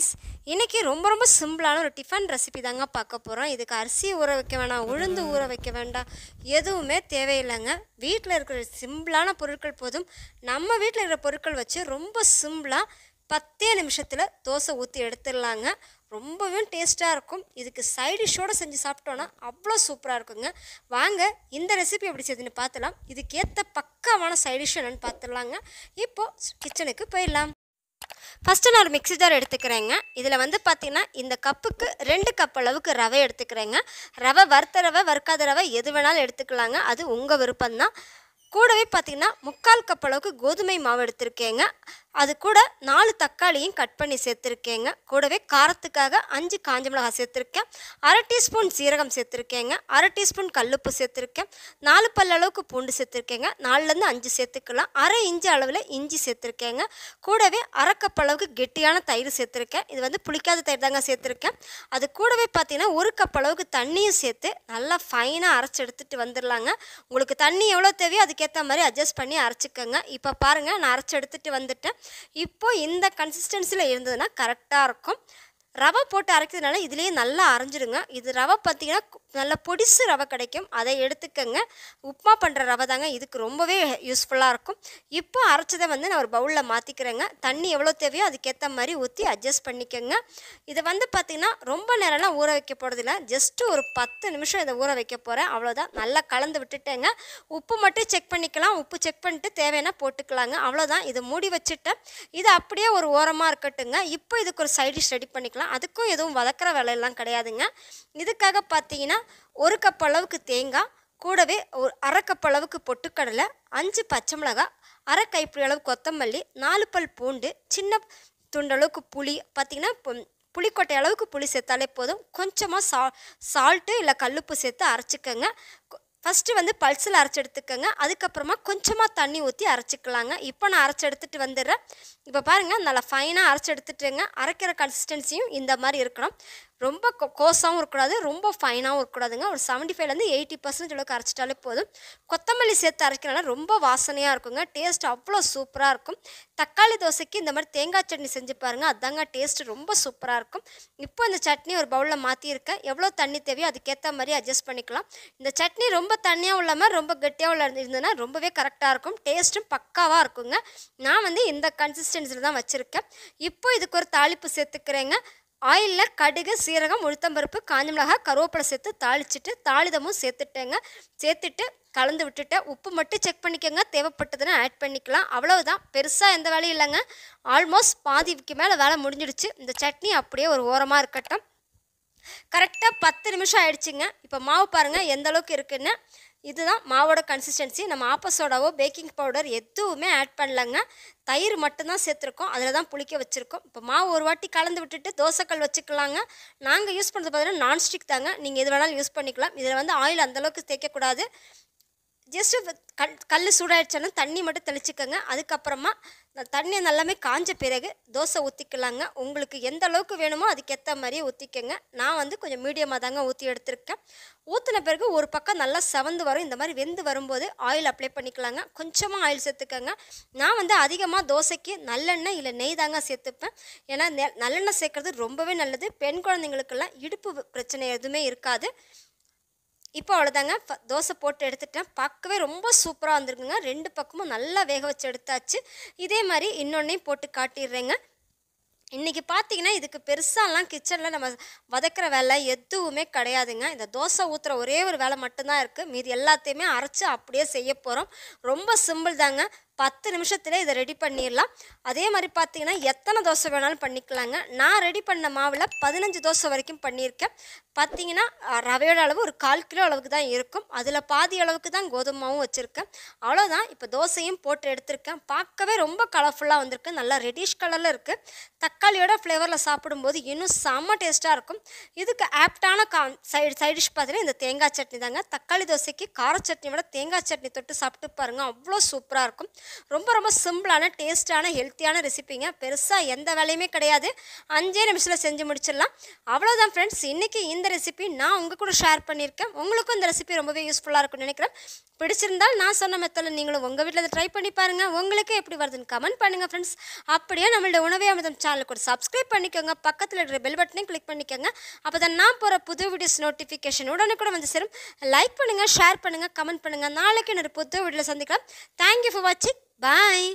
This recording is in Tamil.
ஃப்ரெண்ட்ஸ் இன்றைக்கி ரொம்ப ரொம்ப சிம்பிளான ஒரு டிஃபன் ரெசிபி தாங்க பார்க்க போகிறோம் இதுக்கு அரிசி ஊற வைக்க வேண்டாம் உளுந்து ஊற வைக்க வேண்டாம். எதுவுமே தேவையில்லைங்க. வீட்டில் இருக்கிற சிம்பிளான பொருட்கள் போதும். நம்ம வீட்டில் இருக்கிற பொருட்கள் வச்சு ரொம்ப சிம்பிளாக பத்தே நிமிஷத்தில் தோசை ஊற்றி எடுத்துடலாங்க. ரொம்பவே டேஸ்ட்டாக இருக்கும். இதுக்கு சைட் டிஷ்ஷோடு செஞ்சு சாப்பிட்டோன்னா அவ்வளோ சூப்பராக இருக்குங்க. வாங்க இந்த ரெசிபி எப்படி செய்யுதுன்னு பார்த்துலாம் இதுக்கேற்ற பக்காவான சைடிஷ் டிஷ் என்னென்னு பார்த்துடலாங்க. இப்போது கிச்சனுக்கு போயிடலாம். ஃபஸ்ட்டு நான் ஒரு மிக்ஸி ஜார் எடுத்துக்கிறேங்க. இதில் வந்து பார்த்திங்கன்னா இந்த கப்புக்கு ரெண்டு கப் அளவுக்கு ரவை எடுத்துக்கிறேங்க. ரவை வறுத்த ரவை வறுக்காத ரவை எது வேணாலும் எடுத்துக்கலாங்க. அது உங்கள் விருப்பம்தான். கூடவே பார்த்தீங்கன்னா முக்கால் கப் அளவுக்கு கோதுமை மாவு எடுத்திருக்கேங்க. அது கூட நாலு தக்காளியும் கட் பண்ணி சேர்த்துருக்கேங்க. கூடவே காரத்துக்காக அஞ்சு காஞ்ச மிளகாய் சேர்த்துருக்கேன். அரை டீஸ்பூன் சீரகம் சேர்த்துருக்கேங்க. அரை டீஸ்பூன் கல்லுப்பு சேர்த்துருக்கேன். நாலு பல் அளவுக்கு பூண்டு சேர்த்துருக்கேங்க. நாலுலேருந்து அஞ்சு சேர்த்துக்கலாம். அரை இஞ்சி அளவில் இஞ்சி சேர்த்துருக்கேங்க. கூடவே அரை அளவுக்கு கெட்டியான தயிர் சேர்த்துருக்கேன். இது வந்து புளிக்காத தயிர் தாங்க சேர்த்துருக்கேன். அது கூடவே பார்த்தீங்கன்னா ஒரு கப் அளவுக்கு தண்ணியும் சேர்த்து நல்லா ஃபைனாக அரைச்சி எடுத்துகிட்டு வந்துடலாங்க உங்களுக்கு தண்ணி எவ்வளோ தேவையோ அதுக்கேற்ற மாதிரி அட்ஜஸ்ட் பண்ணி அரைச்சிக்கோங்க. இப்போ பாருங்கள் நான் அரைச்சி எடுத்துகிட்டு வந்துட்டேன். இப்போ இந்த கன்சிஸ்டன்சியில் இருந்ததுன்னா கரெக்டாக இருக்கும். ரவை போட்டு அரைக்கிறதுனால இதுலேயே நல்லா அரைஞ்சிருங்க. இது ரவை பார்த்தீங்கன்னா நல்ல பொடிசு ரவை கிடைக்கும். அதை எடுத்துக்கங்க. உப்புமா பண்ணுற ரவை தாங்க. இதுக்கு ரொம்பவே யூஸ்ஃபுல்லாக இருக்கும். இப்போ அரைச்சதை வந்து நான் ஒரு பவுலில் மாற்றிக்கிறேங்க தண்ணி எவ்வளோ தேவையோ அதுக்கேற்ற மாதிரி ஊற்றி அட்ஜஸ்ட் பண்ணிக்கோங்க. இதை வந்து பார்த்திங்கன்னா ரொம்ப நேரம்லாம் ஊற வைக்க போகிறதில்ல ஜஸ்ட்டு ஒரு பத்து நிமிஷம் இதை ஊற வைக்க போகிறேன் அவ்வளோதான். நல்லா கலந்து விட்டுட்டேங்க. உப்பு மட்டும் செக் பண்ணிக்கலாம். உப்பு செக் பண்ணிட்டு தேவைன்னா போட்டுக்கலாங்க. அவ்வளோதான். இதை மூடி வச்சுட்டேன். இது அப்படியே ஒரு ஓரமாக இருக்கட்டுங்க. இப்போ இதுக்கு ஒரு சைடிஷ் ரெடி பண்ணிக்கலாம். அதுக்கும் எதுவும் வதக்கிற வேலையெல்லாம் கிடையாதுங்க. இதுக்காக பார்த்தீங்கன்னா ஒரு கப் அளவுக்கு தேங்காய் கூடவே ஒரு அரை கப் அளவுக்கு பொட்டுக்கடலை அஞ்சு பச்சை மிளகாய் அரை கைப்பிடி அளவு கொத்தமல்லி நாலு பல் பூண்டு சின்ன துண்டளவுக்கு புளி பார்த்திங்கன்னா புளிக்கொட்டை அளவுக்கு புளி சேர்த்தாலே போதும். கொஞ்சமாக சா சால்ட்டு இல்லை கல்லுப்பு சேர்த்து அரைச்சிக்கோங்க. ஃபஸ்ட்டு வந்து பல்சில் அரைச்சி எடுத்துக்கோங்க அதுக்கப்புறமா கொஞ்சமாக தண்ணி ஊற்றி அரைச்சிக்கலாங்க. இப்போ நான் அரைச்சி எடுத்துகிட்டு வந்துடுறேன். இப்போ பாருங்கள் நல்லா ஃபைனாக அரைச்சி எடுத்துட்டுங்க அரைக்கிற கன்சிஸ்டன்சியும் இந்த மாதிரி இருக்கணும். ரொம்ப கோ கோஸாகவும் இருக்கக்கூடாது ரொம்ப ஃபைனாகவும் இருக்கக்கூடாதுங்க. ஒரு செவன்ட்டி ஃபைவ்லேருந்து எயிட்டி பர்சன்டேஜ் அளவுக்கு அரைச்சிட்டாலே போதும். கொத்தமல்லி சேர்த்து அரைக்கிறனால ரொம்ப வாசனையாக இருக்குங்க. டேஸ்ட் அவ்வளோ சூப்பராக இருக்கும். தக்காளி தோசைக்கு இந்த மாதிரி தேங்காய் சட்னி செஞ்சு பாருங்கள் அதாங்க டேஸ்ட் ரொம்ப சூப்பராக இருக்கும். இப்போ இந்த சட்னி ஒரு பவுலில் மாற்றியிருக்கேன் எவ்வளோ தண்ணி தேவையோ அதுக்கேற்ற மாதிரி அட்ஜஸ்ட் பண்ணிக்கலாம். இந்த சட்னி ரொம்ப தண்ணியாகவும் இல்லாமல் ரொம்ப கெட்டியாகவும் உள்ள இருந்ததுன்னா ரொம்பவே கரெக்டாக இருக்கும். டேஸ்ட்டும் பக்காவாக இருக்குங்க. நான் வந்து இந்த கன்சிஸ்டன்சியில் தான் வச்சுருக்கேன். இப்போ இதுக்கு ஒரு தாளிப்பு சேர்த்துக்கிறேங்க. ஆயிலில் கடுகு சீரகம் உளுத்தம்பருப்பு காஞ்ச மிளகாய் கருவேப்பிலை சேர்த்து தாளிச்சிட்டு தாளிதமும் சேர்த்துட்டேங்க. சேர்த்துட்டு கலந்து விட்டுட்டு உப்பு மட்டும் செக் பண்ணிக்கோங்க. தேவைப்பட்டதுன்னா ஆட் பண்ணிக்கலாம். அவ்வளவுதான். பெருசாக எந்த வேலையும் இல்லைங்க. ஆல்மோஸ்ட் பாதிக்கு மேலே வேலை முடிஞ்சிடுச்சு. இந்த சட்னி அப்படியே ஒரு ஓரமாக இருக்கட்டும். கரெக்டாக பத்து நிமிஷம் ஆயிடுச்சுங்க. இப்போ மாவு பாருங்கள் எந்த அளவுக்கு இருக்குன்னு. இதுதான் மாவோட கன்சிஸ்டன்சி நம்ம ஆப்பசோடாவோ பேக்கிங் பவுடர் எதுவுமே ஆட் பண்ணலங்க. தயிர் மட்டும்தான் சேர்த்துருக்கோம். அதில் தான் புளிக்க வச்சுருக்கோம். இப்போ மாவு ஒரு வாட்டி கலந்து விட்டுட்டு தோசைக்கல் வச்சுக்கலாங்க. நாங்கள் யூஸ் பண்ணுறது பார்த்தீங்கன்னா நான்ஸ்டிக் தாங்க. நீங்கள் எது வேணாலும் யூஸ் பண்ணிக்கலாம். இதில் வந்து ஆயில் அந்தளவுக்கு தேய்க்கக்கூடாது. ஜஸ்ட்டு கல் கல் சூடாயிடுச்சோன்னா தண்ணி மட்டும் தெளிச்சுக்கோங்க. அதுக்கப்புறமா தண்ணி நல்லாமே காஞ்ச பிறகு தோசை ஊற்றிக்கலாங்க உங்களுக்கு எந்த அளவுக்கு வேணுமோ அதுக்கேற்ற மாதிரியே ஊற்றிக்கோங்க நான் வந்து கொஞ்சம் மீடியமாக தாங்க ஊற்றி எடுத்திருக்கேன். ஊற்றின பிறகு ஒரு பக்கம் நல்லா செவந்து வரும். இந்த மாதிரி வெந்து வரும்போது ஆயில் அப்ளை பண்ணிக்கலாங்க. கொஞ்சமாக ஆயில் சேர்த்துக்கோங்க. நான் வந்து அதிகமாக தோசைக்கு நல்லெண்ணெய் இல்லை நெய் தாங்க சேர்த்துப்பேன். ஏன்னா நல்லெண்ணெய் சேர்க்குறது ரொம்பவே நல்லது. பெண் குழந்தைங்களுக்கெல்லாம் இடுப்பு பிரச்சனை எதுவுமே இருக்காது. இப்போ அவ்வளோதாங்க தோசை போட்டு எடுத்துட்டேன். பார்க்கவே ரொம்ப சூப்பராக வந்திருக்குங்க. ரெண்டு பக்கமும் நல்லா வேக வச்சு எடுத்தாச்சு. இதே மாதிரி இன்னொன்னையும் போட்டு காட்டிடுறேங்க. இன்றைக்கி பார்த்தீங்கன்னா இதுக்கு பெருசாலாம் கிச்சனில் நம்ம வதக்கிற வேலை எதுவுமே கிடையாதுங்க. இந்த தோசை ஊற்றுற ஒரே ஒரு வேலை மட்டும்தான் இருக்குது மீதி எல்லாத்தையுமே அரைச்சி அப்படியே செய்ய போகிறோம் ரொம்ப சிம்பிள் தாங்க பத்து நிமிஷத்தில் இதை ரெடி பண்ணிடலாம். அதே மாதிரி பார்த்தீங்கன்னா எத்தனை தோசை வேணாலும் பண்ணிக்கலாங்க. நான் ரெடி பண்ண மாவில் பதினஞ்சு தோசை வரைக்கும் பண்ணியிருக்கேன். பார்த்தீங்கன்னா ரவையோட அளவு ஒரு கால் கிலோ அளவுக்கு தான் இருக்கும். அதில் பாதி அளவுக்கு தான் கோதுமாவும் வச்சுருக்கேன். அவ்வளோதான் இப்போ தோசையும் போட்டு எடுத்திருக்கேன். பார்க்கவே ரொம்ப கலர்ஃபுல்லாக வந்திருக்கு. நல்லா ரெடிஷ் கலரில் இருக்குது தக்காளியோட ஃப்ளேவரில் சாப்பிடும்போது இன்னும் செம்ம டேஸ்ட்டாக இருக்கும். இதுக்கு ஆப்டான கா சைடு சைடிஷ் பார்த்தீங்கன்னா இந்த தேங்காய் சட்னி தாங்க. தக்காளி தோசைக்கு கார சட்னி விட தேங்காய் சட்னி தொட்டு சாப்பிட்டு பாருங்கள் அவ்வளோ சூப்பராக இருக்கும். ரொம்ப ரொம்ப சிம்பிளான டேஸ்ட்டான ஹெல்த்தியான ரெசிபிங்க. பெருசாக எந்த வேலையுமே கிடையாது. அஞ்சே நிமிஷத்தில் செஞ்சு முடிச்சிடலாம். அவ்வளோதான் ஃப்ரெண்ட்ஸ் இன்றைக்கி இந்த ரெசிபி நான் உங்கள் கூட ஷேர் பண்ணியிருக்கேன். உங்களுக்கும் இந்த ரெசிபி ரொம்பவே யூஸ்ஃபுல்லாக இருக்கும்னு நினைக்கிறேன். பிடிச்சிருந்தால் நான் சொன்ன மெத்தடில் நீங்களும் உங்கள் வீட்டில் இதை ட்ரை பண்ணி பாருங்கள் உங்களுக்கு எப்படி வருதுன்னு கமெண்ட் பண்ணுங்கள் ஃப்ரெண்ட்ஸ் அப்படியே நம்மளோட உணவே அமிர்தம் சேனலுக்கு கூட சப்ஸ்கிரைப் பண்ணிக்கோங்க. பக்கத்தில் இருக்கிற பெல் பட்டனையும் கிளிக் பண்ணிக்கோங்க. அப்போ தான் நான் போகிற புது வீடியோஸ் நோட்டிஃபிகேஷன் உடனே கூட வந்து சேரும். லைக் பண்ணுங்கள் ஷேர் பண்ணுங்கள் கமெண்ட் பண்ணுங்கள் நாளைக்கு இன்னொரு புது வீடியோவில் சந்திக்கலாம். தேங்க்யூ ஃபார் வாட்சிங் Bye.